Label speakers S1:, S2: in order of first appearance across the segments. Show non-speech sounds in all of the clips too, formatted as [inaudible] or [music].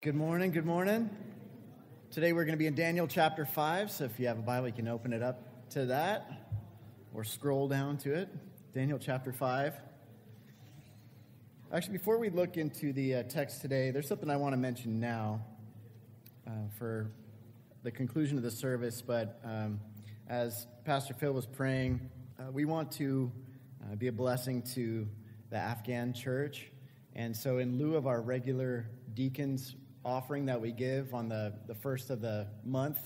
S1: Good morning, good morning. Today we're going to be in Daniel chapter 5, so if you have a Bible, you can open it up to that or scroll down to it. Daniel chapter 5. Actually, before we look into the uh, text today, there's something I want to mention now uh, for the conclusion of the service, but um, as Pastor Phil was praying, uh, we want to uh, be a blessing to the Afghan church. And so, in lieu of our regular deacons offering that we give on the, the first of the month.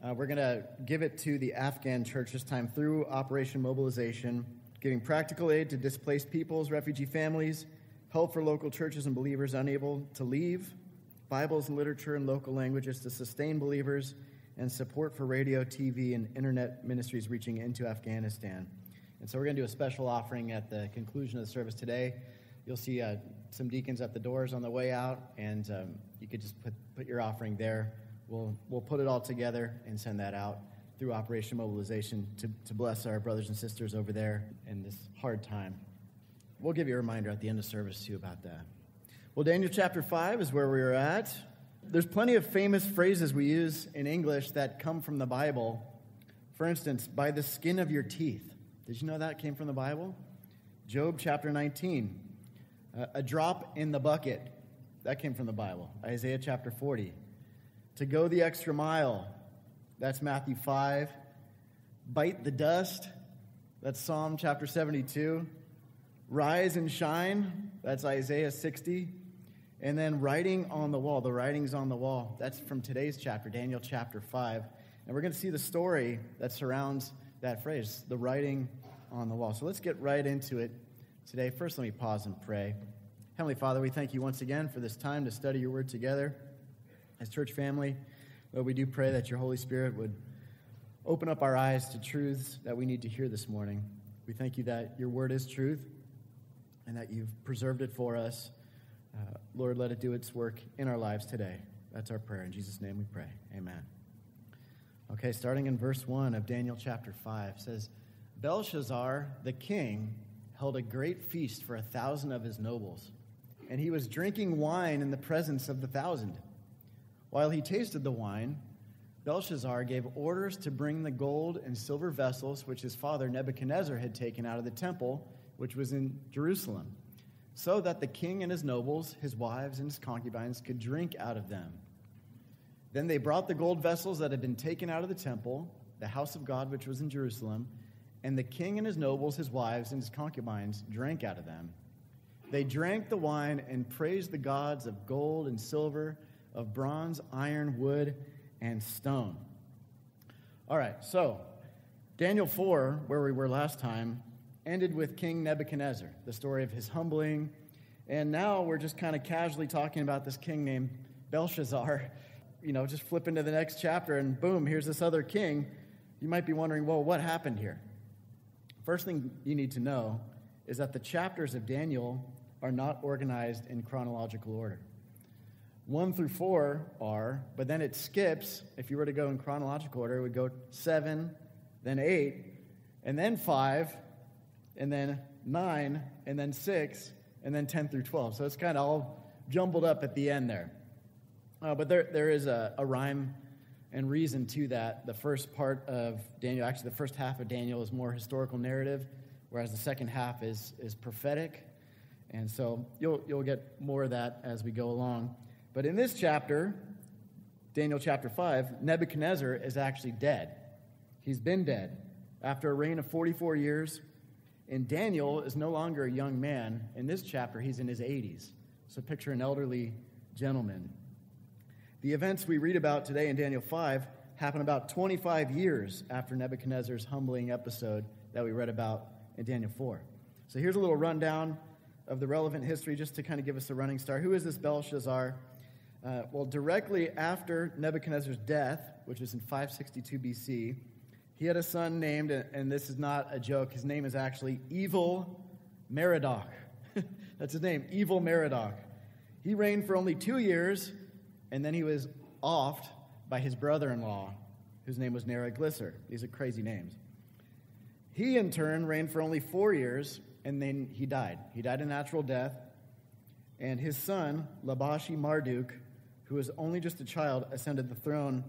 S1: Uh, we're going to give it to the Afghan church this time through Operation Mobilization, giving practical aid to displaced peoples, refugee families, help for local churches and believers unable to leave, Bibles and literature in local languages to sustain believers, and support for radio, TV, and internet ministries reaching into Afghanistan. And so we're going to do a special offering at the conclusion of the service today. You'll see uh, some deacons at the doors on the way out, and um, you could just put, put your offering there. We'll, we'll put it all together and send that out through Operation Mobilization to, to bless our brothers and sisters over there in this hard time. We'll give you a reminder at the end of service, too, about that. Well, Daniel chapter 5 is where we are at. There's plenty of famous phrases we use in English that come from the Bible. For instance, by the skin of your teeth. Did you know that came from the Bible? Job chapter 19. A drop in the bucket. That came from the Bible. Isaiah chapter 40. To go the extra mile. That's Matthew 5. Bite the dust. That's Psalm chapter 72. Rise and shine. That's Isaiah 60. And then writing on the wall. The writings on the wall. That's from today's chapter, Daniel chapter 5. And we're going to see the story that surrounds that phrase, the writing on the wall. So let's get right into it today. First, let me pause and pray. Heavenly Father, we thank you once again for this time to study your word together as church family. Lord, we do pray that your Holy Spirit would open up our eyes to truths that we need to hear this morning. We thank you that your word is truth and that you've preserved it for us. Uh, Lord, let it do its work in our lives today. That's our prayer. In Jesus' name we pray. Amen. Okay, starting in verse 1 of Daniel chapter 5 says, Belshazzar, the king, held a great feast for a thousand of his nobles and he was drinking wine in the presence of the thousand. While he tasted the wine, Belshazzar gave orders to bring the gold and silver vessels which his father Nebuchadnezzar had taken out of the temple, which was in Jerusalem, so that the king and his nobles, his wives, and his concubines could drink out of them. Then they brought the gold vessels that had been taken out of the temple, the house of God which was in Jerusalem, and the king and his nobles, his wives, and his concubines drank out of them. They drank the wine and praised the gods of gold and silver, of bronze, iron, wood, and stone. All right, so Daniel 4, where we were last time, ended with King Nebuchadnezzar, the story of his humbling. And now we're just kind of casually talking about this king named Belshazzar. You know, just flip into the next chapter, and boom, here's this other king. You might be wondering, well, what happened here? First thing you need to know is that the chapters of Daniel are not organized in chronological order. One through four are, but then it skips. If you were to go in chronological order, it would go seven, then eight, and then five, and then nine, and then six, and then 10 through 12. So it's kind of all jumbled up at the end there. Uh, but there, there is a, a rhyme and reason to that. The first part of Daniel, actually, the first half of Daniel is more historical narrative, whereas the second half is, is prophetic. And so you'll, you'll get more of that as we go along. But in this chapter, Daniel chapter 5, Nebuchadnezzar is actually dead. He's been dead after a reign of 44 years. And Daniel is no longer a young man. In this chapter, he's in his 80s. So picture an elderly gentleman. The events we read about today in Daniel 5 happen about 25 years after Nebuchadnezzar's humbling episode that we read about in Daniel 4. So here's a little rundown of the relevant history just to kind of give us a running start. Who is this Belshazzar? Uh, well, directly after Nebuchadnezzar's death, which was in 562 BC, he had a son named, and this is not a joke, his name is actually Evil Merodach. [laughs] That's his name, Evil Merodach. He reigned for only two years, and then he was offed by his brother in law, whose name was Neriglissar. These are crazy names. He, in turn, reigned for only four years, and then he died. He died a natural death. And his son, Labashi Marduk, who was only just a child, ascended the throne,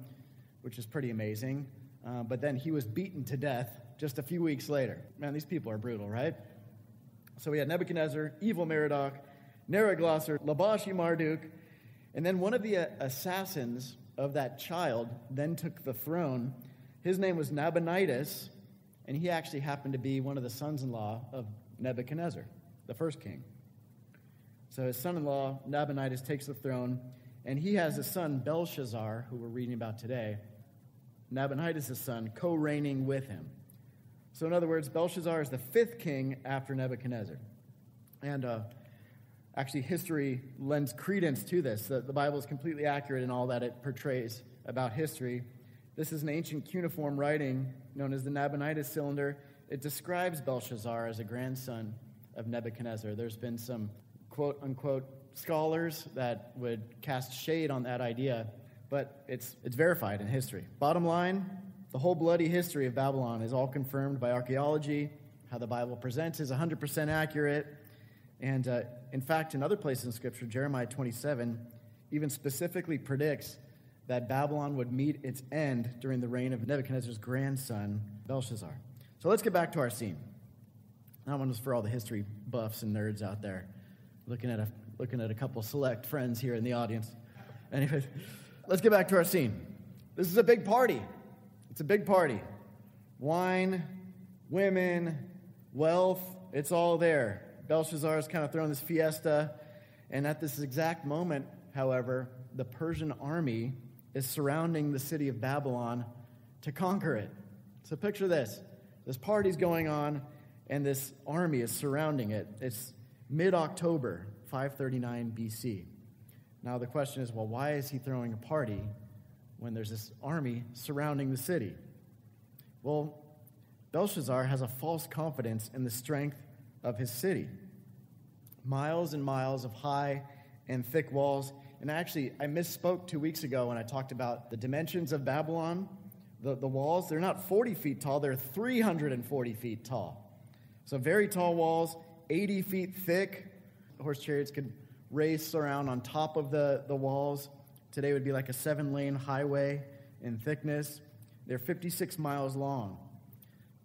S1: which is pretty amazing. Uh, but then he was beaten to death just a few weeks later. Man, these people are brutal, right? So we had Nebuchadnezzar, evil Merodach, Neriglissar, Labashi Marduk, and then one of the uh, assassins of that child then took the throne. His name was Nabonidus, and he actually happened to be one of the sons in law of Nebuchadnezzar, the first king. So his son in law, Nabonidus, takes the throne, and he has a son, Belshazzar, who we're reading about today. Nabonidus' son, co reigning with him. So, in other words, Belshazzar is the fifth king after Nebuchadnezzar. And uh, actually, history lends credence to this. The, the Bible is completely accurate in all that it portrays about history. This is an ancient cuneiform writing known as the Nabonidus Cylinder. It describes Belshazzar as a grandson of Nebuchadnezzar. There's been some quote unquote scholars that would cast shade on that idea, but it's, it's verified in history. Bottom line, the whole bloody history of Babylon is all confirmed by archaeology. How the Bible presents is 100% accurate. And uh, in fact, in other places in Scripture, Jeremiah 27 even specifically predicts that Babylon would meet its end during the reign of Nebuchadnezzar's grandson, Belshazzar. So let's get back to our scene. That one was for all the history buffs and nerds out there, looking at a, looking at a couple select friends here in the audience. Anyways, let's get back to our scene. This is a big party. It's a big party. Wine, women, wealth, it's all there. Belshazzar is kind of throwing this fiesta. And at this exact moment, however, the Persian army is surrounding the city of Babylon to conquer it. So picture this this party's going on, and this army is surrounding it. It's mid October, 539 BC. Now, the question is well, why is he throwing a party when there's this army surrounding the city? Well, Belshazzar has a false confidence in the strength of his city. Miles and miles of high and thick walls. And actually, I misspoke two weeks ago when I talked about the dimensions of Babylon. The, the walls, they're not 40 feet tall, they're 340 feet tall. So, very tall walls, 80 feet thick. Horse chariots could race around on top of the, the walls. Today would be like a seven lane highway in thickness. They're 56 miles long.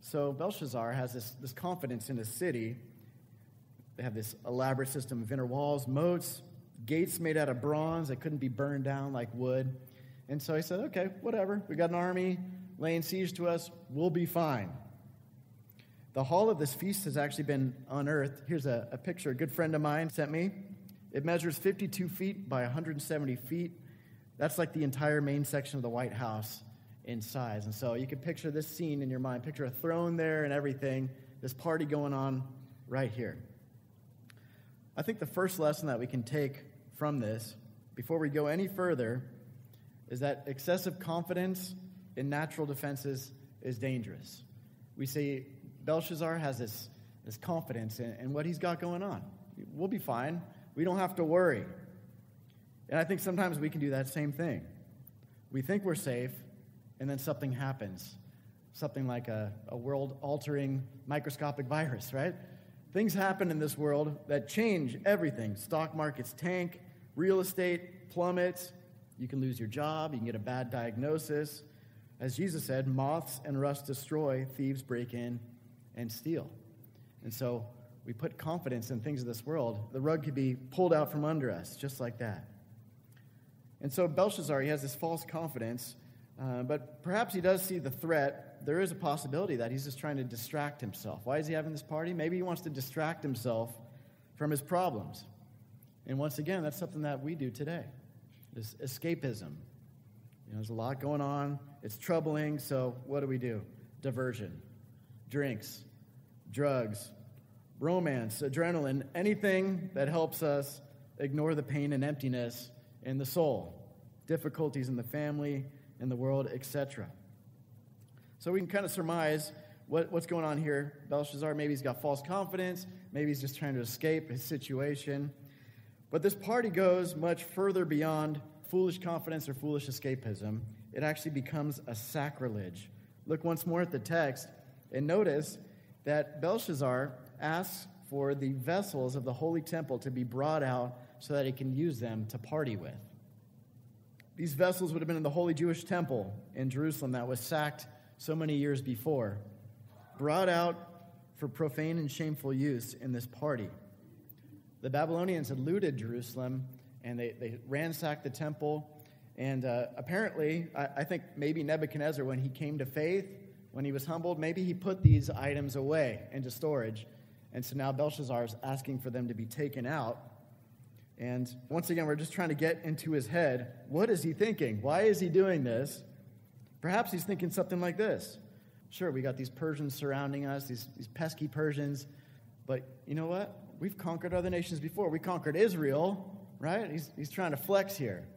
S1: So Belshazzar has this, this confidence in his city. They have this elaborate system of inner walls, moats, gates made out of bronze that couldn't be burned down like wood. And so he said, okay, whatever. We got an army laying siege to us. We'll be fine. The hall of this feast has actually been unearthed. Here's a, a picture a good friend of mine sent me. It measures 52 feet by 170 feet. That's like the entire main section of the White House in size. And so you can picture this scene in your mind. Picture a throne there and everything, this party going on right here. I think the first lesson that we can take from this, before we go any further, is that excessive confidence in natural defenses is dangerous. We see Belshazzar has this, this confidence in, in what he's got going on. We'll be fine. We don't have to worry. And I think sometimes we can do that same thing. We think we're safe, and then something happens. Something like a, a world altering microscopic virus, right? Things happen in this world that change everything. Stock markets tank, real estate plummets, you can lose your job, you can get a bad diagnosis. As Jesus said, moths and rust destroy, thieves break in and steal. And so we put confidence in things of this world. The rug could be pulled out from under us, just like that. And so Belshazzar, he has this false confidence, uh, but perhaps he does see the threat. There is a possibility that he's just trying to distract himself. Why is he having this party? Maybe he wants to distract himself from his problems. And once again, that's something that we do today is escapism. You know, there's a lot going on, it's troubling, so what do we do? Diversion, drinks, drugs, romance, adrenaline, anything that helps us ignore the pain and emptiness in the soul, difficulties in the family, in the world, etc. So we can kind of surmise what, what's going on here. Belshazzar, maybe he's got false confidence, maybe he's just trying to escape his situation. But this party goes much further beyond foolish confidence or foolish escapism. It actually becomes a sacrilege. Look once more at the text and notice that Belshazzar asks for the vessels of the holy temple to be brought out so that he can use them to party with. These vessels would have been in the holy Jewish temple in Jerusalem that was sacked so many years before, brought out for profane and shameful use in this party. The Babylonians had looted Jerusalem and they, they ransacked the temple. And uh, apparently, I, I think maybe Nebuchadnezzar, when he came to faith, when he was humbled, maybe he put these items away into storage. And so now Belshazzar is asking for them to be taken out. And once again, we're just trying to get into his head. What is he thinking? Why is he doing this? Perhaps he's thinking something like this Sure, we got these Persians surrounding us, these, these pesky Persians. But you know what? We've conquered other nations before. We conquered Israel, right? He's, he's trying to flex here.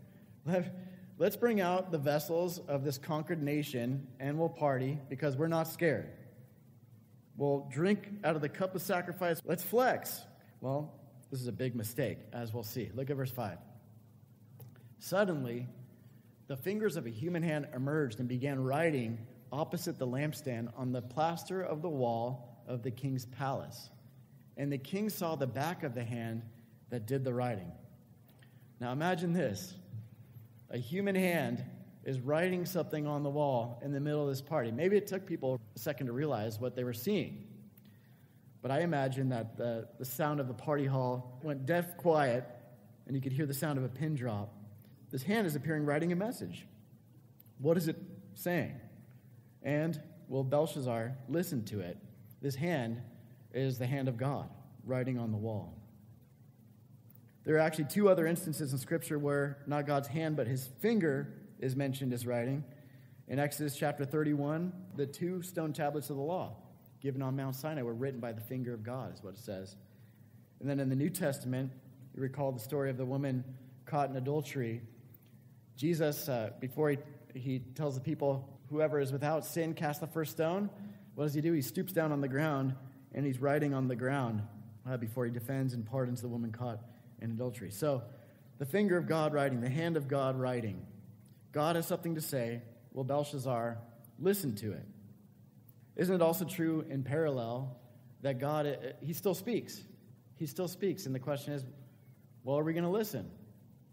S1: Let, let's bring out the vessels of this conquered nation and we'll party because we're not scared. We'll drink out of the cup of sacrifice. Let's flex. Well, this is a big mistake, as we'll see. Look at verse 5. Suddenly, the fingers of a human hand emerged and began writing opposite the lampstand on the plaster of the wall of the king's palace. And the king saw the back of the hand that did the writing. Now imagine this a human hand is writing something on the wall in the middle of this party. Maybe it took people a second to realize what they were seeing. But I imagine that the, the sound of the party hall went deaf quiet, and you could hear the sound of a pin drop. This hand is appearing writing a message. What is it saying? And will Belshazzar listen to it? This hand is the hand of God writing on the wall. There are actually two other instances in Scripture where not God's hand, but his finger is mentioned as writing. In Exodus chapter 31, the two stone tablets of the law given on Mount Sinai were written by the finger of God, is what it says. And then in the New Testament, you recall the story of the woman caught in adultery. Jesus, uh, before he, he tells the people, whoever is without sin, cast the first stone, what does he do? He stoops down on the ground and he's writing on the ground uh, before he defends and pardons the woman caught in adultery. So, the finger of God writing, the hand of God writing. God has something to say. Will Belshazzar listen to it? Isn't it also true in parallel that God, uh, he still speaks? He still speaks. And the question is, well, are we going to listen?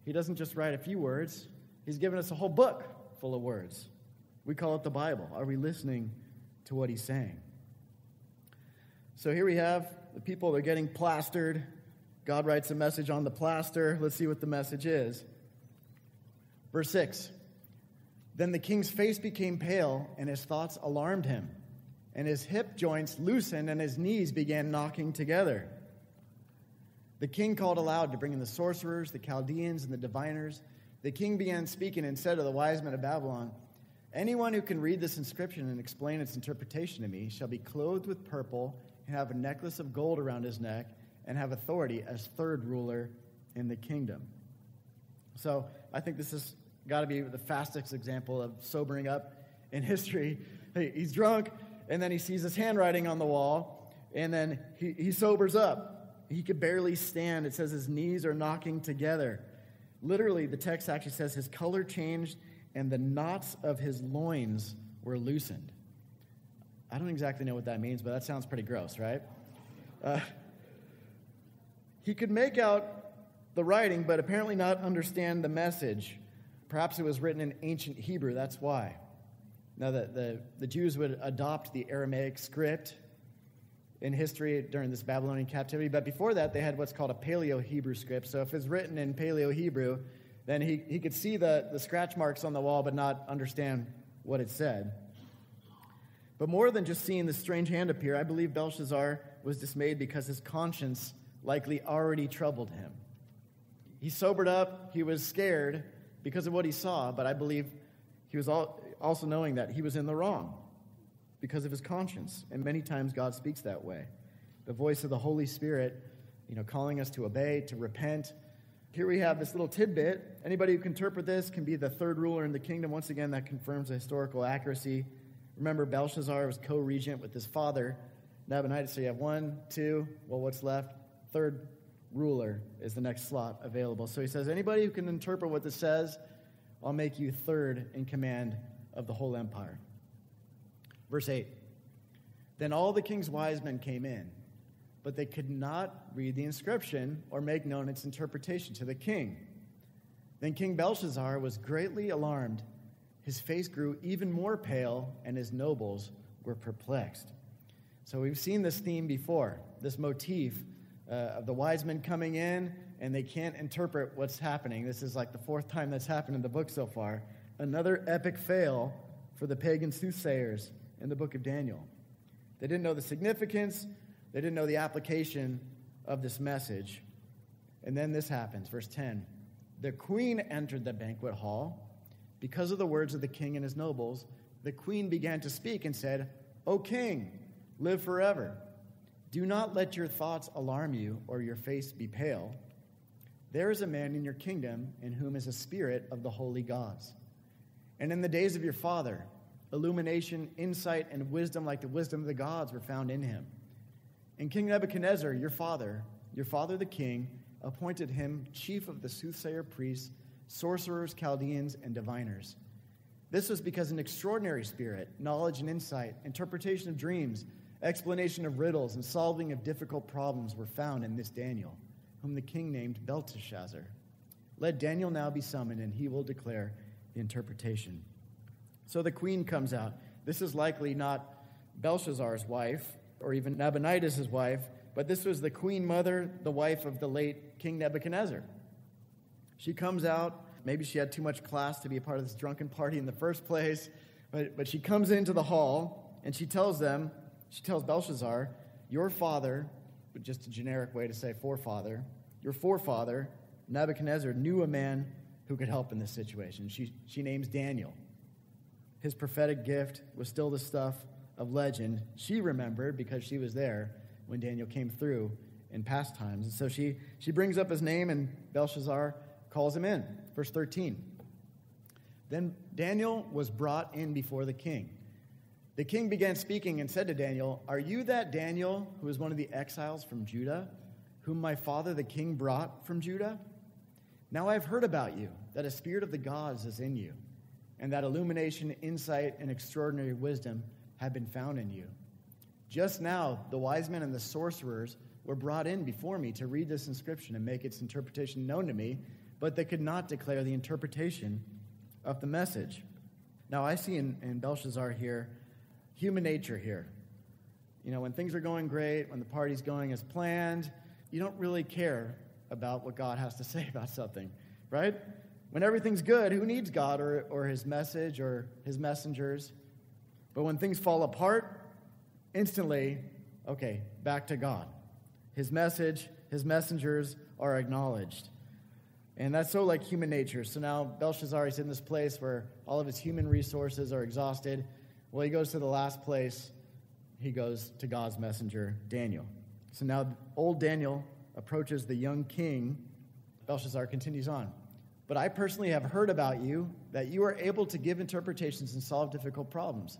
S1: He doesn't just write a few words, he's given us a whole book full of words. We call it the Bible. Are we listening to what he's saying? So here we have the people, they're getting plastered God writes a message on the plaster. Let's see what the message is. Verse 6 Then the king's face became pale, and his thoughts alarmed him, and his hip joints loosened, and his knees began knocking together. The king called aloud to bring in the sorcerers, the Chaldeans, and the diviners. The king began speaking and said to the wise men of Babylon, Anyone who can read this inscription and explain its interpretation to me shall be clothed with purple and have a necklace of gold around his neck and have authority as third ruler in the kingdom. So I think this has got to be the fastest example of sobering up in [laughs] history. He's drunk, and then he sees his handwriting on the wall, and then he, he sobers up. He could barely stand. It says his knees are knocking together. Literally, the text actually says his color changed and the knots of his loins were loosened. I don't exactly know what that means, but that sounds pretty gross, right? Uh, he could make out the writing, but apparently not understand the message. Perhaps it was written in ancient Hebrew, that's why. Now, the, the, the Jews would adopt the Aramaic script in history during this Babylonian captivity, but before that, they had what's called a Paleo Hebrew script. So if it's written in Paleo Hebrew, then he, he could see the, the scratch marks on the wall, but not understand what it said. But more than just seeing the strange hand appear, I believe Belshazzar was dismayed because his conscience likely already troubled him. He sobered up, he was scared because of what he saw, but I believe he was also knowing that he was in the wrong because of his conscience. And many times God speaks that way. The voice of the Holy Spirit, you know, calling us to obey, to repent. Here we have this little tidbit. Anybody who can interpret this can be the third ruler in the kingdom. Once again, that confirms the historical accuracy. Remember, Belshazzar was co regent with his father, Nabonidus. So you have one, two, well, what's left? Third ruler is the next slot available. So he says, anybody who can interpret what this says, I'll make you third in command of the whole empire. Verse 8 Then all the king's wise men came in, but they could not read the inscription or make known its interpretation to the king. Then King Belshazzar was greatly alarmed. His face grew even more pale, and his nobles were perplexed. So we've seen this theme before, this motif uh, of the wise men coming in and they can't interpret what's happening. This is like the fourth time that's happened in the book so far. Another epic fail for the pagan soothsayers in the book of Daniel. They didn't know the significance, they didn't know the application of this message. And then this happens, verse 10. The queen entered the banquet hall. Because of the words of the king and his nobles, the queen began to speak and said, O king, live forever. Do not let your thoughts alarm you or your face be pale. There is a man in your kingdom in whom is a spirit of the holy gods. And in the days of your father, illumination, insight, and wisdom like the wisdom of the gods were found in him. And King Nebuchadnezzar, your father, your father the king, appointed him chief of the soothsayer priests, sorcerers, Chaldeans, and diviners. This was because an extraordinary spirit, knowledge and insight, interpretation of dreams, explanation of riddles, and solving of difficult problems were found in this Daniel, whom the king named Belteshazzar. Let Daniel now be summoned, and he will declare the interpretation. So the queen comes out. This is likely not Belshazzar's wife or even Nabonidus' wife, but this was the queen mother, the wife of the late King Nebuchadnezzar. She comes out. Maybe she had too much class to be a part of this drunken party in the first place, but, but she comes into the hall and she tells them, she tells Belshazzar, Your father, but just a generic way to say forefather, your forefather, Nebuchadnezzar, knew a man who could help in this situation. She, she names Daniel. His prophetic gift was still the stuff of legend. She remembered because she was there when Daniel came through in past times. And so she, she brings up his name, and Belshazzar calls him in. Verse 13. Then Daniel was brought in before the king. The king began speaking and said to Daniel, Are you that Daniel who is one of the exiles from Judah, whom my father the king brought from Judah? Now I've heard about you, that a spirit of the gods is in you, and that illumination, insight, and extraordinary wisdom have been found in you. Just now, the wise men and the sorcerers were brought in before me to read this inscription and make its interpretation known to me, but they could not declare the interpretation of the message. Now, I see in, in Belshazzar here human nature here. You know, when things are going great, when the party's going as planned, you don't really care about what God has to [laughs] say about something, right? When everything's good, who needs God or, or his message or his messengers? But when things fall apart, instantly, okay, back to God. His message, his messengers are acknowledged. And that's so like human nature. So now Belshazzar is in this place where all of his human resources are exhausted. Well, he goes to the last place. He goes to God's messenger, Daniel. So now old Daniel approaches the young king. Belshazzar continues on. But I personally have heard about you that you are able to give interpretations and solve difficult problems.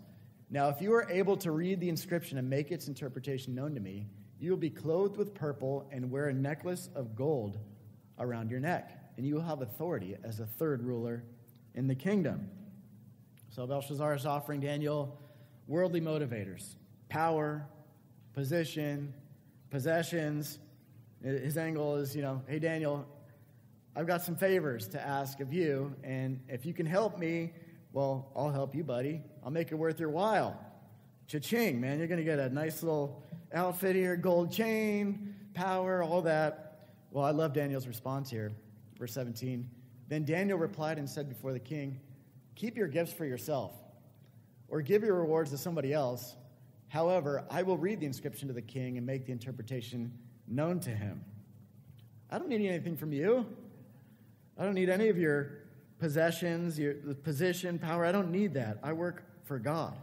S1: Now, if you are able to read the inscription and make its interpretation known to me, you will be clothed with purple and wear a necklace of gold around your neck, and you will have authority as a third ruler in the kingdom. So Belshazzar is offering Daniel worldly motivators power, position, possessions. His angle is, you know, hey, Daniel, I've got some favors to ask of you, and if you can help me, well, I'll help you, buddy. I'll make it worth your while. Cha-ching, man. You're going to get a nice little outfit here, gold chain, power, all that. Well, I love Daniel's response here. Verse 17. Then Daniel replied and said before the king, Keep your gifts for yourself, or give your rewards to somebody else. However, I will read the inscription to the king and make the interpretation known to him. I don't need anything from you. I don't need any of your possessions, your position, power. I don't need that. I work for God.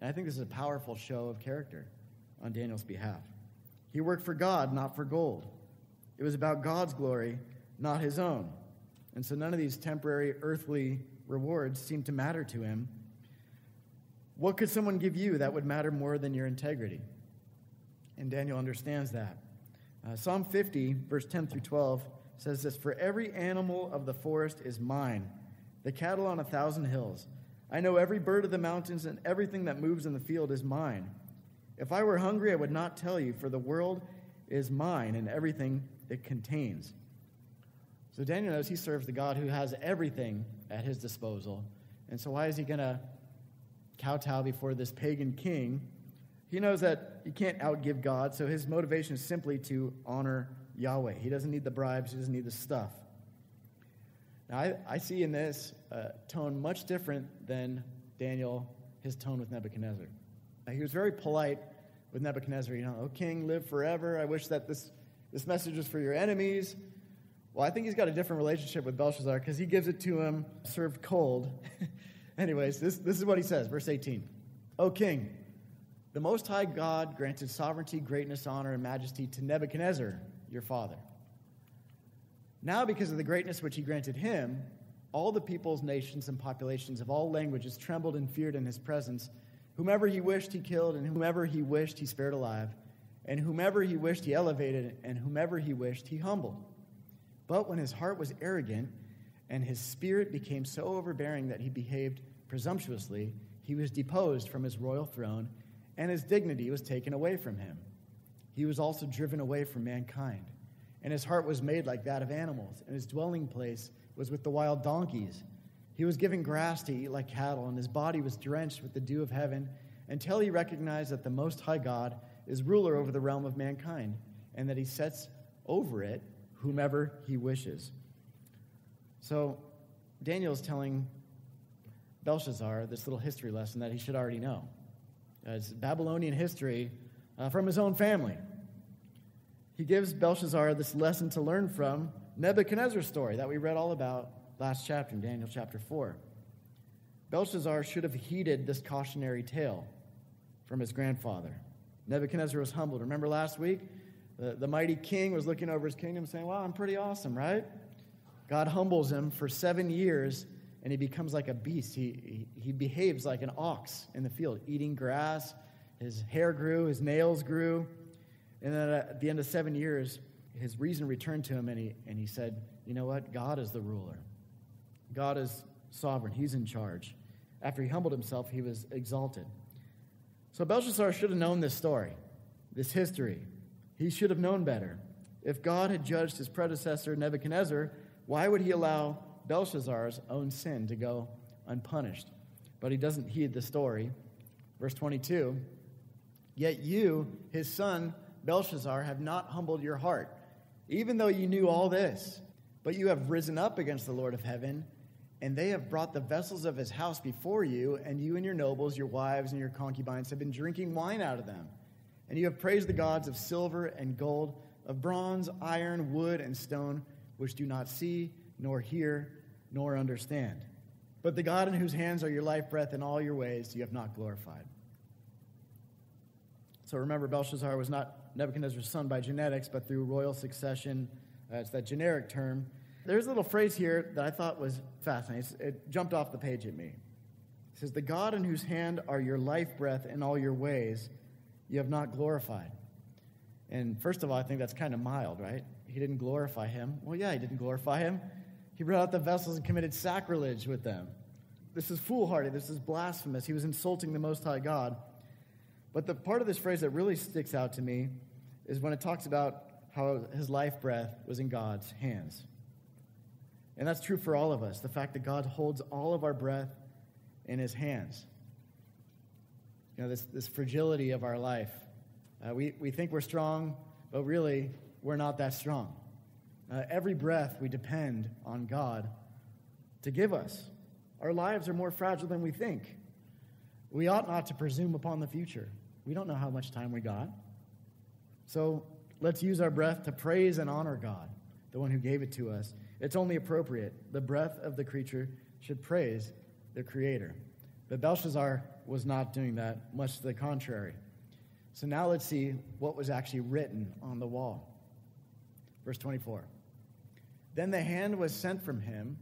S1: And I think this is a powerful show of character on Daniel's behalf. He worked for God, not for gold. It was about God's glory, not his own. And so none of these temporary earthly rewards seem to matter to him. What could someone give you that would matter more than your integrity? And Daniel understands that. Uh, Psalm 50, verse 10 through 12, says this For every animal of the forest is mine, the cattle on a thousand hills. I know every bird of the mountains and everything that moves in the field is mine. If I were hungry, I would not tell you, for the world is mine and everything it contains. So Daniel knows he serves the God who has everything at his disposal. And so, why is he going to kowtow before this pagan king? He knows that he can't outgive God, so his motivation is simply to honor Yahweh. He doesn't need the bribes, he doesn't need the stuff. Now, I, I see in this uh, tone much different than Daniel, his tone with Nebuchadnezzar. Uh, he was very polite with Nebuchadnezzar. You know, oh, king, live forever. I wish that this, this message was for your enemies. Well, I think he's got a different relationship with Belshazzar because he gives it to him served cold. [laughs] Anyways, this, this is what he says, verse 18. O king, the Most High God granted sovereignty, greatness, honor, and majesty to Nebuchadnezzar, your father. Now, because of the greatness which he granted him, all the peoples, nations, and populations of all languages trembled and feared in his presence. Whomever he wished, he killed, and whomever he wished, he spared alive. And whomever he wished, he elevated, and whomever he wished, he humbled. But when his heart was arrogant, and his spirit became so overbearing that he behaved presumptuously, he was deposed from his royal throne, and his dignity was taken away from him. He was also driven away from mankind and his heart was made like that of animals, and his dwelling place was with the wild donkeys. He was given grass to eat like cattle, and his body was drenched with the dew of heaven, until he recognized that the Most High God is ruler over the realm of mankind, and that he sets over it whomever he wishes. So, Daniel is telling Belshazzar this little history lesson that he should already know. It's Babylonian history uh, from his own family he gives Belshazzar this lesson to learn from Nebuchadnezzar's story that we read all about last chapter in Daniel chapter 4. Belshazzar should have heeded this cautionary tale from his grandfather. Nebuchadnezzar was humbled. Remember last week? The, the mighty king was looking over his kingdom saying, Wow, I'm pretty awesome, right? God humbles him for seven years and he becomes like a beast. He, he, he behaves like an ox in the field, eating grass. His hair grew, his nails grew. And then at the end of seven years, his reason returned to him, and he, and he said, You know what? God is the ruler. God is sovereign. He's in charge. After he humbled himself, he was exalted. So Belshazzar should have known this story, this history. He should have known better. If God had judged his predecessor, Nebuchadnezzar, why would he allow Belshazzar's own sin to go unpunished? But he doesn't heed the story. Verse 22 Yet you, his son, Belshazzar, have not humbled your heart, even though you knew all this. But you have risen up against the Lord of heaven, and they have brought the vessels of his house before you, and you and your nobles, your wives, and your concubines have been drinking wine out of them. And you have praised the gods of silver and gold, of bronze, iron, wood, and stone, which do not see, nor hear, nor understand. But the God in whose hands are your life breath and all your ways you have not glorified. So remember, Belshazzar was not Nebuchadnezzar's son by genetics, but through royal succession. Uh, it's that generic term. There's a little phrase here that I thought was fascinating. It jumped off the page at me. It says, The God in whose hand are your life breath and all your ways, you have not glorified. And first of all, I think that's kind of mild, right? He didn't glorify him. Well, yeah, he didn't glorify him. He brought out the vessels and committed sacrilege with them. This is foolhardy. This is blasphemous. He was insulting the Most High God. But the part of this phrase that really sticks out to me is when it talks about how his life breath was in God's hands. And that's true for all of us the fact that God holds all of our breath in his hands. You know, this, this fragility of our life. Uh, we, we think we're strong, but really, we're not that strong. Uh, every breath we depend on God to give us. Our lives are more fragile than we think. We ought not to presume upon the future. We don't know how much time we got. So let's use our breath to praise and honor God, the one who gave it to us. It's only appropriate. The breath of the creature should praise the Creator. But Belshazzar was not doing that, much to the contrary. So now let's see what was actually written on the wall. Verse 24. Then the hand was sent from him,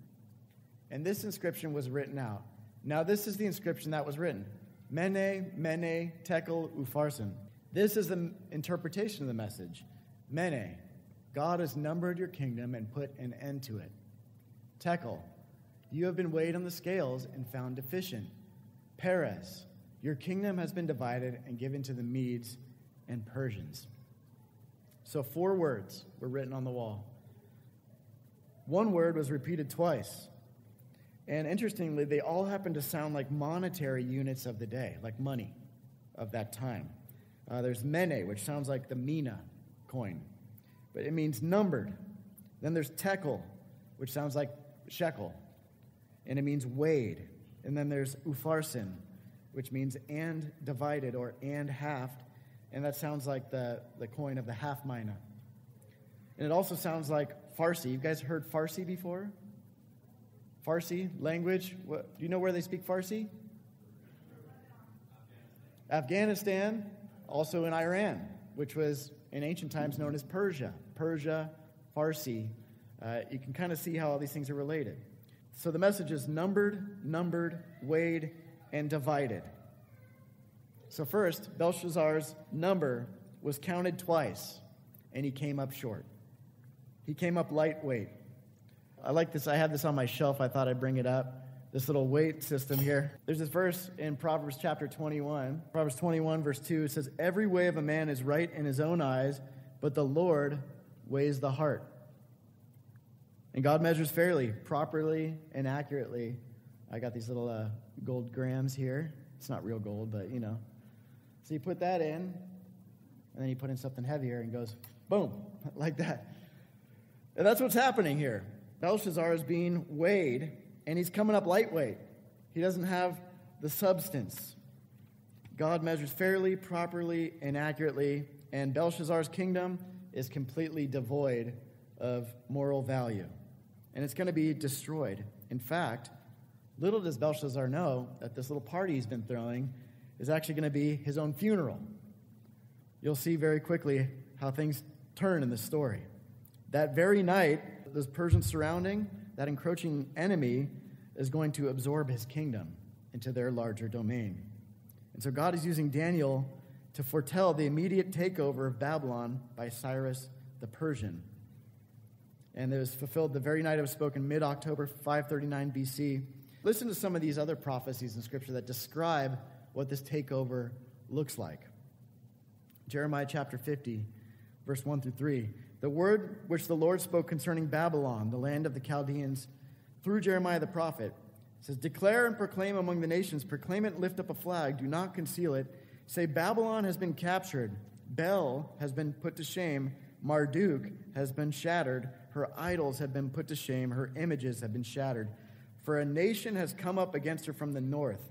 S1: and this inscription was written out. Now, this is the inscription that was written Mene, Mene, Tekel, Upharsin. This is the interpretation of the message. Mene, God has numbered your kingdom and put an end to it. Tekel, you have been weighed on the scales and found deficient. Peres, your kingdom has been divided and given to the Medes and Persians. So, four words were written on the wall one word was repeated twice. And interestingly, they all happen to sound like monetary units of the day, like money of that time. Uh, there's mene, which sounds like the mina coin, but it means numbered. Then there's tekel, which sounds like shekel, and it means weighed. And then there's upharsin, which means and divided or and halved, and that sounds like the, the coin of the half mina. And it also sounds like Farsi. You guys heard Farsi before? Farsi language. What, do you know where they speak Farsi? Afghanistan, also in Iran, which was in ancient times known as Persia. Persia, Farsi. Uh, you can kind of see how all these things are related. So the message is numbered, numbered, weighed, and divided. So, first, Belshazzar's number was counted twice, and he came up short. He came up lightweight. I like this. I have this on my shelf. I thought I'd bring it up. This little weight system here. There's this verse in Proverbs chapter 21. Proverbs 21, verse 2 it says, Every way of a man is right in his own eyes, but the Lord weighs the heart. And God measures fairly, properly, and accurately. I got these little uh, gold grams here. It's not real gold, but you know. So you put that in, and then you put in something heavier and goes boom, [laughs] like that. And that's what's happening here. Belshazzar is being weighed, and he's coming up lightweight. He doesn't have the substance. God measures fairly, properly, and accurately, and Belshazzar's kingdom is completely devoid of moral value and it's going to be destroyed. In fact, little does Belshazzar know that this little party he's been throwing is actually going to be his own funeral. You'll see very quickly how things turn in the story. That very night, those Persians surrounding, that encroaching enemy is going to absorb his kingdom into their larger domain. And so God is using Daniel to foretell the immediate takeover of Babylon by Cyrus the Persian and it was fulfilled the very night it was spoken, mid October 539 BC. Listen to some of these other prophecies in Scripture that describe what this takeover looks like. Jeremiah chapter 50, verse 1 through 3. The word which the Lord spoke concerning Babylon, the land of the Chaldeans, through Jeremiah the prophet, says, Declare and proclaim among the nations, proclaim it lift up a flag, do not conceal it. Say, Babylon has been captured, Bel has been put to shame, Marduk has been shattered, her idols have been put to shame, her images have been shattered. For a nation has come up against her from the north.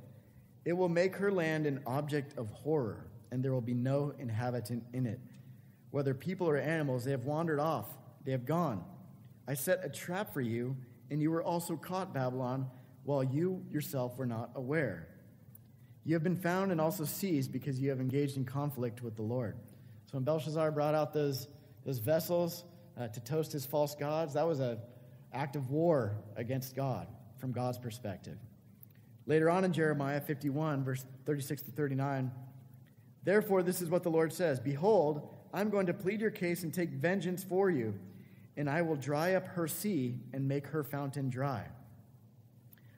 S1: It will make her land an object of horror, and there will be no inhabitant in it. Whether people or animals, they have wandered off, they have gone. I set a trap for you, and you were also caught, Babylon, while you yourself were not aware. You have been found and also seized because you have engaged in conflict with the Lord. So when Belshazzar brought out those, those vessels, uh, to toast his false gods, that was an act of war against God from God's perspective. Later on in Jeremiah 51, verse 36 to 39, therefore, this is what the Lord says Behold, I'm going to plead your case and take vengeance for you, and I will dry up her sea and make her fountain dry.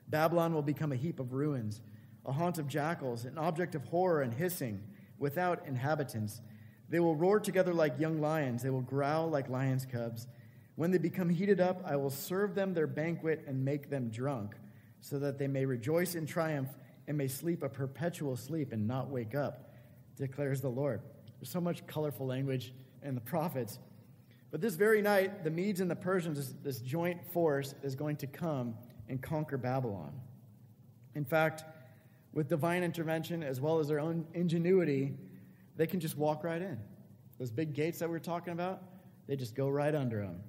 S1: Babylon will become a heap of ruins, a haunt of jackals, an object of horror and hissing, without inhabitants they will roar together like young lions. They will growl like lions' cubs. When they become heated up, I will serve them their banquet and make them drunk, so that they may rejoice in triumph and may sleep a perpetual sleep and not wake up, declares the Lord. There's so much colorful language in the prophets. But this very night, the Medes and the Persians, this, joint force, is going to come and conquer Babylon. In fact, with divine intervention as well as their own ingenuity, they can just walk right in. Those big gates that we are talking about, they just go right under them.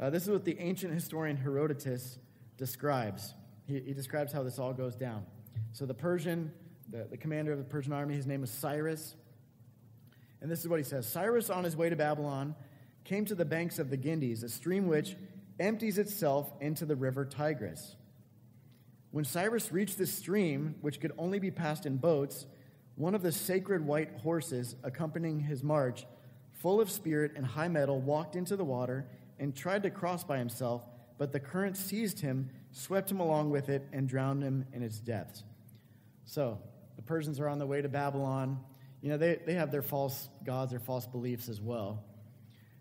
S1: Uh, this is what the ancient historian Herodotus describes. He, he, describes how this all goes down. So the Persian, the, the commander of the Persian army, his name was Cyrus. And this is what he says Cyrus, on his way to Babylon, came to the banks of the Gyndes, a stream which empties itself into the river Tigris. When Cyrus reached this stream, which could only be passed in boats, one of the sacred white horses accompanying his march, full of spirit and high mettle, walked into the water and tried to cross by himself, but the current seized him, swept him along with it, and drowned him in its depths. So, the Persians are on the way to Babylon. You know, they, they have their false gods, their false beliefs as well.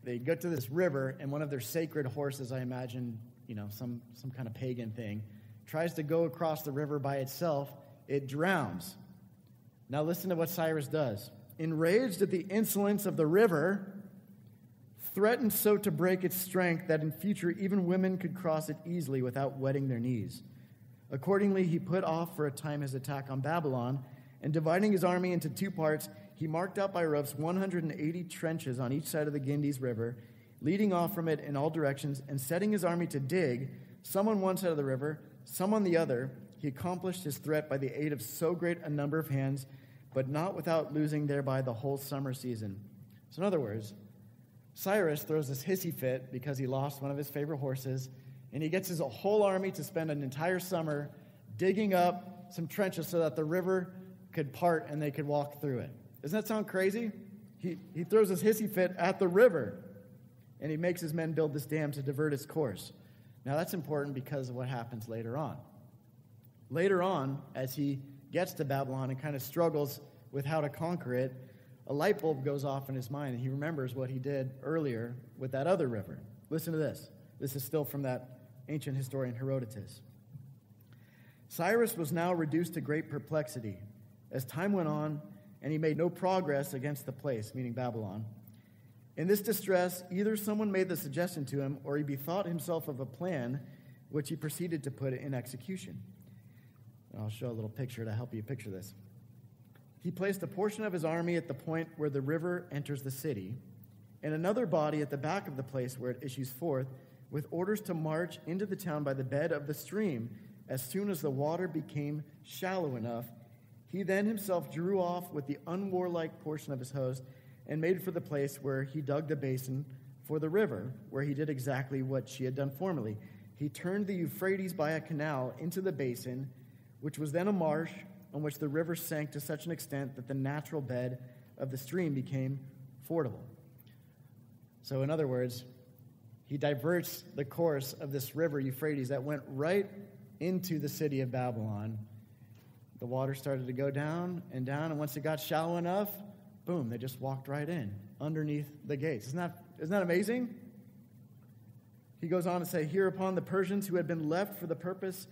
S1: They get to this river, and one of their sacred horses, I imagine, you know, some, some kind of pagan thing, tries to go across the river by itself, it drowns. Now listen to what Cyrus does. Enraged at the insolence of the river, threatened so to break its strength that in future even women could cross it easily without wetting their knees. Accordingly, he put off for a time his attack on Babylon, and dividing his army into two parts, he marked out by ropes 180 trenches on each side of the Gyndes River, leading off from it in all directions, and setting his army to dig, some on one side of the river, some on the other. He accomplished his threat by the aid of so great a number of hands, but not without losing thereby the whole summer season. So, in other words, Cyrus throws this hissy fit because he lost one of his favorite horses, and he gets his whole army to spend an entire summer digging up some trenches so that the river could part and they could walk through it. Doesn't that sound crazy? He, he throws his hissy fit at the river, and he makes his men build this dam to divert its course. Now, that's important because of what happens later on. Later on, as he gets to Babylon and kind of struggles with how to conquer it, a light bulb goes off in his mind, and he remembers what he did earlier with that other river. Listen to this. This is still from that ancient historian Herodotus. Cyrus was now reduced to great perplexity. As time went on, and he made no progress against the place, meaning Babylon. In this distress, either someone made the suggestion to him, or he bethought himself of a plan which he proceeded to put in execution. And I'll show a little picture to help you picture this. He placed a portion of his army at the point where the river enters the city, and another body at the back of the place where it issues forth, with orders to march into the town by the bed of the stream as soon as the water became shallow enough. He then himself drew off with the unwarlike portion of his host and made for the place where he dug the basin for the river, where he did exactly what she had done formerly. He turned the Euphrates by a canal into the basin, which was then a marsh on which the river sank to such an extent that the natural bed of the stream became fordable. So, in other words, he diverts the course of this river, Euphrates, that went right into the city of Babylon. The water started to go down and down, and once it got shallow enough, boom, they just walked right in underneath the gates. Isn't that, isn't that amazing? He goes on to say, Hereupon the Persians who had been left for the purpose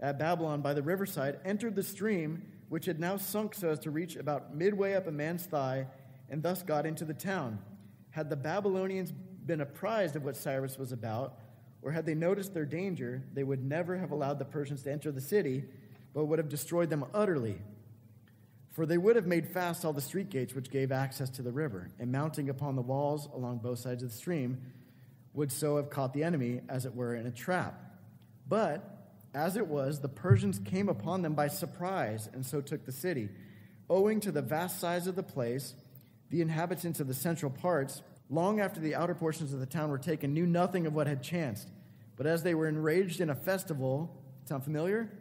S1: at Babylon by the riverside, entered the stream, which had now sunk so as to reach about midway up a man's thigh, and thus got into the town. Had the Babylonians been apprised of what Cyrus was about, or had they noticed their danger, they would never have allowed the Persians to enter the city, but would have destroyed them utterly. For they would have made fast all the street gates which gave access to the river, and mounting upon the walls along both sides of the stream, would so have caught the enemy, as it were, in a trap. But as it was, the Persians came upon them by surprise and so took the city. Owing to the vast size of the place, the inhabitants of the central parts, long after the outer portions of the town were taken, knew nothing of what had chanced. But as they were enraged in a festival, sound familiar?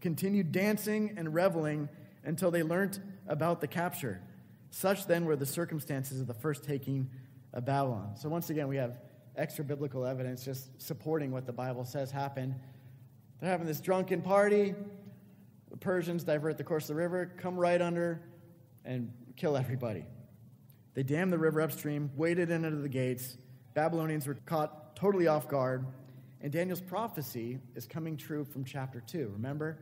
S1: Continued dancing and reveling until they learnt about the capture. Such then were the circumstances of the first taking of Babylon. So once again, we have extra biblical evidence just supporting what the Bible says happened they're having this drunken party. The Persians divert the course of the river, come right under, and kill everybody. They dammed the river upstream, waded into the gates. Babylonians were caught totally off guard. And Daniel's prophecy is coming true from chapter 2. Remember?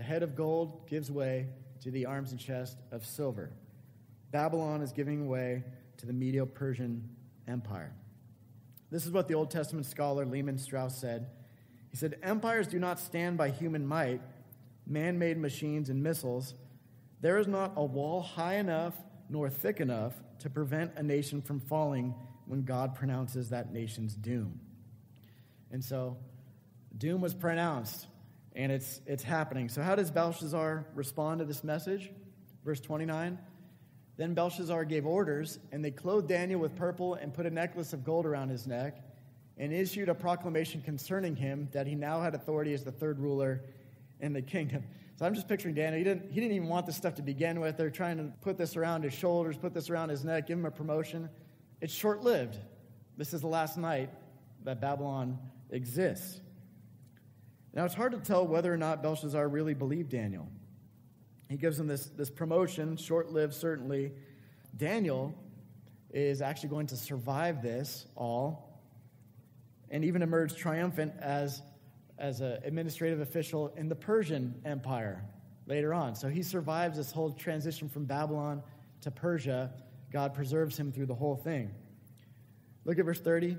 S1: The head of gold gives way to the arms and chest of silver. Babylon is giving way to the Medo Persian Empire. This is what the Old Testament scholar Lehman Strauss said he said, Empires do not stand by human might, man made machines and missiles. There is not a wall high enough nor thick enough to prevent a nation from falling when God pronounces that nation's doom. And so, doom was pronounced, and it's, it's happening. So, how does Belshazzar respond to this message? Verse 29 Then Belshazzar gave orders, and they clothed Daniel with purple and put a necklace of gold around his neck and issued a proclamation concerning him that he now had authority as the third ruler in the kingdom. So I'm just picturing Daniel. He didn't, he didn't even want this stuff to begin with. They're trying to put this around his shoulders, put this around his neck, give him a promotion. It's short lived. This is the last night that Babylon exists. Now, it's hard to tell whether or not Belshazzar really believed Daniel. He gives him this, this promotion, short lived, certainly. Daniel is actually going to survive this all and even emerge triumphant as, as an administrative official in the Persian Empire later on. So he survives this whole transition from Babylon to Persia. God preserves him through the whole thing. Look at verse 30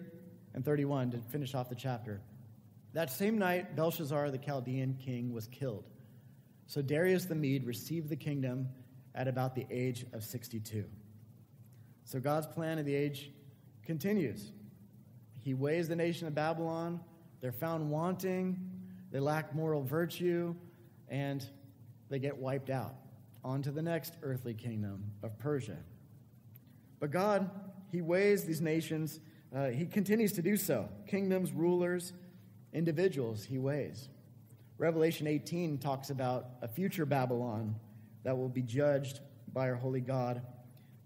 S1: and 31 to finish off the chapter. That same night, Belshazzar, the Chaldean king, was killed. So Darius the Mede received the kingdom at about the age of 62. So God's plan of the age continues. He weighs the nation of Babylon. They're found wanting. They lack moral virtue. And they get wiped out. On to the next earthly kingdom of Persia. But God, He weighs these nations. Uh, he continues to do so. Kingdoms, rulers, individuals, He weighs. Revelation 18 talks about a future Babylon that will be judged by our holy God.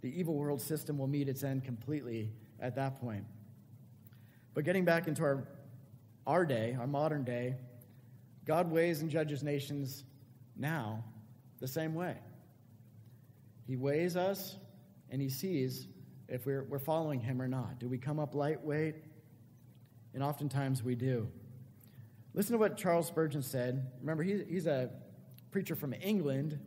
S1: The evil world system will meet its end completely at that point. But getting back into our, our day, our modern day, God weighs and judges nations now the same way. He weighs us and he sees if we're, we're following him or not. Do we come up lightweight? And oftentimes we do. Listen to what Charles Spurgeon said. Remember, he, he's a preacher from England,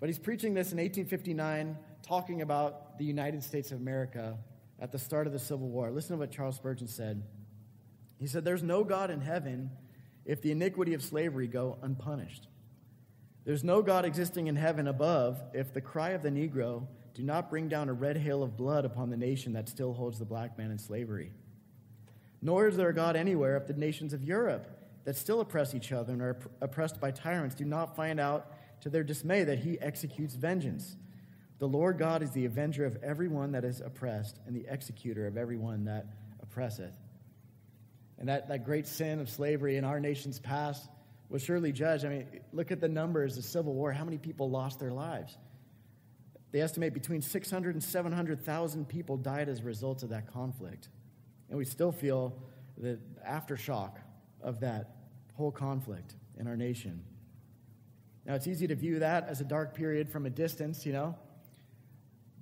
S1: but he's preaching this in 1859, talking about the United States of America at the start of the Civil War. Listen to what Charles Spurgeon said. He said, There's no God in heaven if the iniquity of slavery go unpunished. There's no God existing in heaven above if the cry of the Negro do not bring down a red hail of blood upon the nation that still holds the black man in slavery. Nor is there a God anywhere if the nations of Europe that still oppress each other and are oppressed by tyrants do not find out to their dismay that he executes vengeance. The Lord God is the avenger of everyone that is oppressed and the executor of everyone that oppresseth. And that, that great sin of slavery in our nation's past was surely judged. I mean, look at the numbers the Civil War, how many people lost their lives? They estimate between 600 and 700,000 people died as a result of that conflict. And we still feel the aftershock of that whole conflict in our nation. Now, it's easy to view that as a dark period from a distance, you know.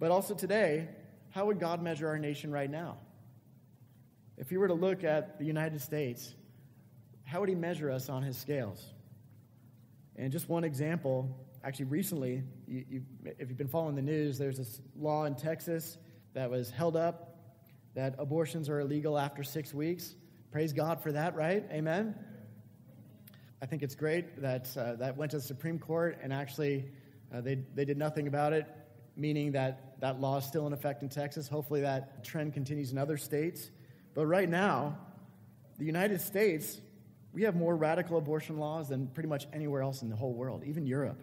S1: But also today, how would God measure our nation right now? If you were to look at the United States how would he measure us on his scales? And just one example, actually, recently, you, you, if you've been following the news, there's this law in Texas that was held up that abortions are illegal after six weeks. Praise God for that, right? Amen? I think it's great that uh, that went to the Supreme Court and actually uh, they, they did nothing about it, meaning that that law is still in effect in Texas. Hopefully that trend continues in other states. But right now, the United States we have more radical abortion laws than pretty much anywhere else in the whole world, even Europe.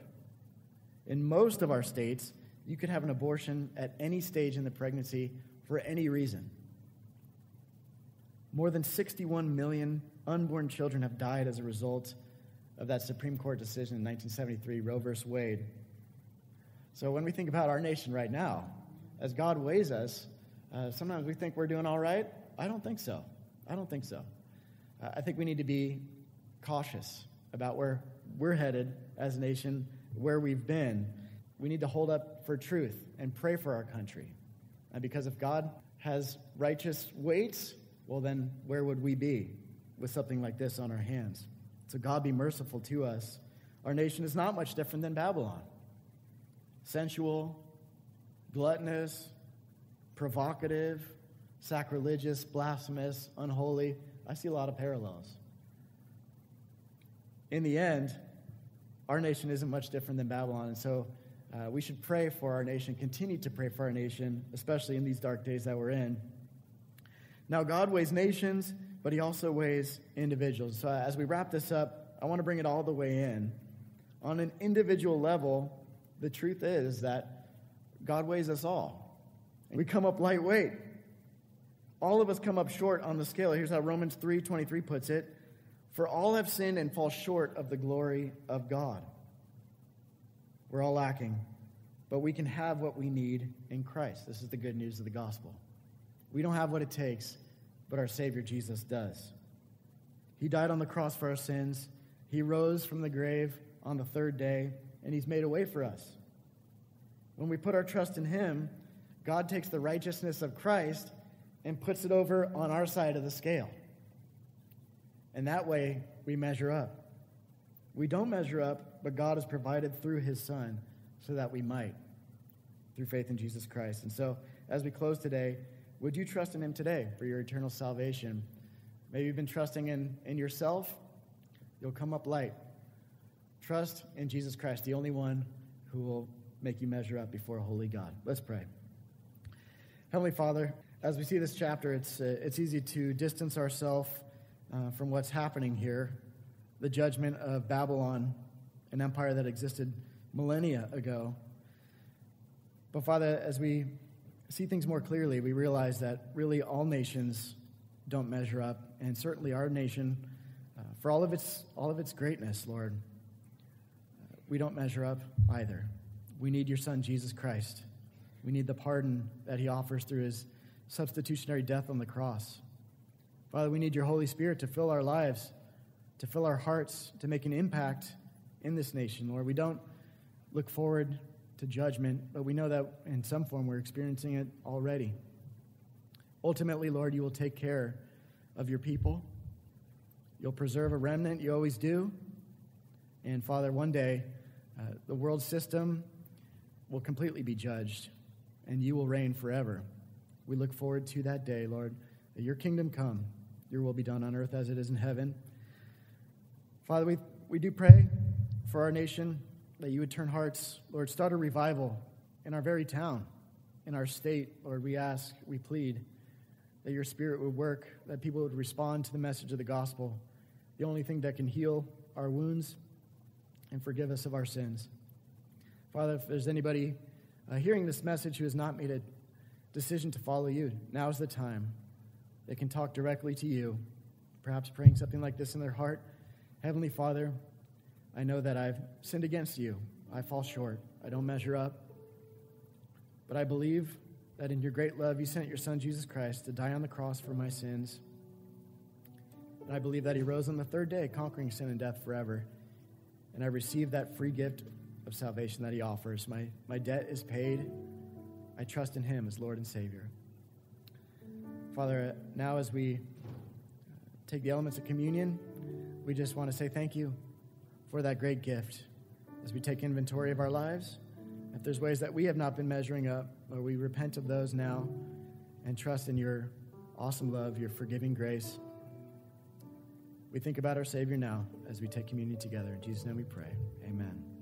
S1: In most of our states, you could have an abortion at any stage in the pregnancy for any reason. More than 61 million unborn children have died as a result of that Supreme Court decision in 1973, Roe v. Wade. So when we think about our nation right now, as God weighs us, uh, sometimes we think we're doing all right. I don't think so. I don't think so. I think we need to be cautious about where we're headed as a nation, where we've been. We need to hold up for truth and pray for our country. And because if God has righteous weights, well, then where would we be with something like this on our hands? So God be merciful to us. Our nation is not much different than Babylon sensual, gluttonous, provocative, sacrilegious, blasphemous, unholy. I see a lot of parallels. In the end, our nation isn't much different than Babylon, and so uh, we should pray for our nation, continue to pray for our nation, especially in these dark days that we're in. Now, God weighs nations, but He also weighs individuals. So, as we wrap this up, I want to bring it all the way in. On an individual level, the truth is that God weighs us all. We come up lightweight. All of us come up short on the scale. Here's how Romans 3:23 puts it, "For all have sinned and fall short of the glory of God." We're all lacking, but we can have what we need in Christ. This is the good news of the gospel. We don't have what it takes, but our Savior Jesus does. He died on the cross for our sins. He rose from the grave on the third day, and He's made a way for us. When we put our trust in Him, God takes the righteousness of Christ and puts it over on our side of the scale. And that way, we measure up. We don't measure up, but God has provided through his Son so that we might, through faith in Jesus Christ. And so, as we close today, would you trust in him today for your eternal salvation? Maybe you've been trusting in, in yourself, you'll come up light. Trust in Jesus Christ, the only one who will make you measure up before a holy God. Let's pray. Heavenly Father, as we see this chapter, it's, uh, it's easy to distance ourselves uh, from what's happening here the judgment of Babylon, an empire that existed millennia ago. But Father, as we see things more clearly, we realize that really all nations don't measure up, and certainly our nation, uh, for all of its all of its greatness, Lord, uh, we don't measure up either. We need your Son Jesus Christ. We need the pardon that He offers through His substitutionary death on the cross. Father, we need your Holy Spirit to fill our lives, to fill our hearts, to make an impact in this nation. Lord, we don't look forward to judgment, but we know that in some form we're experiencing it already. Ultimately, Lord, you will take care of your people. You'll preserve a remnant, you always do. And Father, one day, uh, the world system will completely be judged, and you will reign forever. We look forward to that day, Lord, that your kingdom come your will be done on earth as it is in heaven. Father, we, we do pray for our nation that you would turn hearts. Lord, start a revival in our very town, in our state. Lord, we ask, we plead that your spirit would work, that people would respond to the message of the gospel, the only thing that can heal our wounds and forgive us of our sins. Father, if there's anybody uh, hearing this message who has not made a decision to follow you, now is the time. They can talk directly to you, perhaps praying something like this in their heart Heavenly Father, I know that I've sinned against you. I fall short. I don't measure up. But I believe that in your great love, you sent your Son, Jesus Christ, to die on the cross for my sins. And I believe that he rose on the third day, conquering sin and death forever. And I received that free gift of salvation that he offers. My, my debt is paid. I trust in him as Lord and Savior. Father, now as we take the elements of communion, we just want to say thank you for that great gift. As we take inventory of our lives, if there's ways that we have not been measuring up, or we repent of those now and trust in your awesome love, your forgiving grace. We think about our Savior now as we take communion together. In Jesus' name we pray. Amen.